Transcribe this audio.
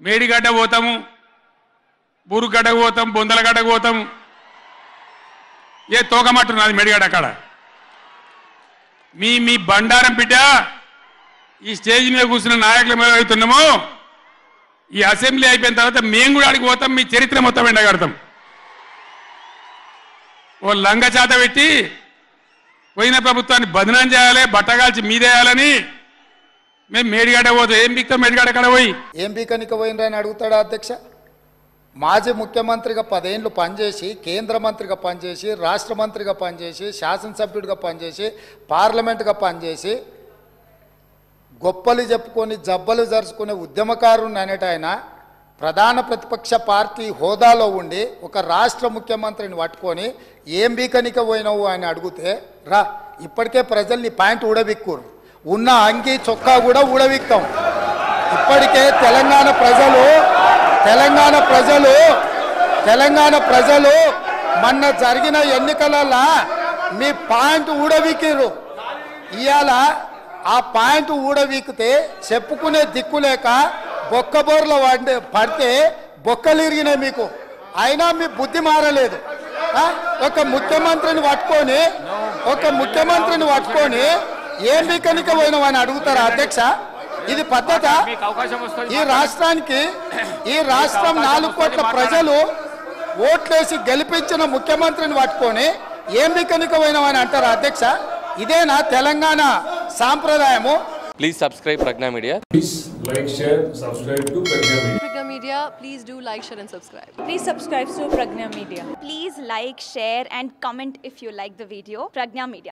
మేడిగడ్డ పోతాము బూరుగడ్డకు పోతాం బొందలగడ్డకు పోతాము. ఏ తోకమట్టు నాది మేడిగడ్డ అక్కడ మీ మీ బండారం బిడ్డ ఈ స్టేజ్ మీద కూర్చున్న నాయకులు మీద అవుతున్నాము? ఈ అసెంబ్లీ అయిపోయిన తర్వాత మేము కూడా అడిగి పోతాం మీ చరిత్ర మొత్తం ఎండగడతాం. ఓ లంగ చేత పెట్టి పోయిన ప్రభుత్వాన్ని బదనం చేయాలి బట్టగాల్చి మీదేయాలని మేము మేడిగడ్డ పోతాం ఏం బిక్తాం మేడిగడ్డ పోయి? ఏం బీకనిక పోయినరని అడుగుతాడా అధ్యక్ష? మాజీ ముఖ్యమంత్రిగా పదేళ్ళు పనిచేసి కేంద్ర మంత్రిగా పనిచేసి రాష్ట్ర మంత్రిగా పనిచేసి శాసనసభ్యుడిగా పనిచేసి పార్లమెంటుగా పనిచేసి గొప్పలు చెప్పుకొని జబ్బలు జరుచుకునే ఉద్యమకారుని అనేట ఆయన ప్రధాన ప్రతిపక్ష పార్టీ హోదాలో ఉండి ఒక రాష్ట్ర ముఖ్యమంత్రిని పట్టుకొని ఏం బీకనిక పోయినావు అని అడిగితే రా ఇప్పటికే ప్రజల్ని పాయింట్ ఊడబిక్కురు ఉన్న అంగి చొక్కా కూడా ఊడవిక్తాం. ఇప్పటికే తెలంగాణ ప్రజలు తెలంగాణ ప్రజలు తెలంగాణ ప్రజలు మొన్న జరిగిన ఎన్నికలలో మీ పాయింట్ ఊడబిక్కిరు ఇవాళ ఆ పాయింట్ ఊడవీకితే చెప్పుకునే దిక్కు లేక బొక్కబోర్ల వాడి పడితే బొక్కలిరిగినాయి మీకు. అయినా మీ బుద్ధి మారలేదు. ఒక ముఖ్యమంత్రిని పట్టుకొని ఒక ముఖ్యమంత్రిని పట్టుకొని ఏం బీకనిక పోయినా అని అడుగుతారా అధ్యక్ష? ఇది పద్ధత? ఈ రాష్ట్రానికి ఈ రాష్ట్రం నాలుగు కోట్ల ప్రజలు ఓట్లేసి గెలిపించిన ముఖ్యమంత్రిని పట్టుకొని ఏం బీకనిక పోయినా అని అంటారా అధ్యక్ష? ఇదేనా Telangana సాంప్రదాయము? Please subscribe Prajna Media please like share subscribe to Prajna Media Prajna Media please do like share and subscribe please subscribe to Prajna Media please like share and comment if you like the video Prajna Media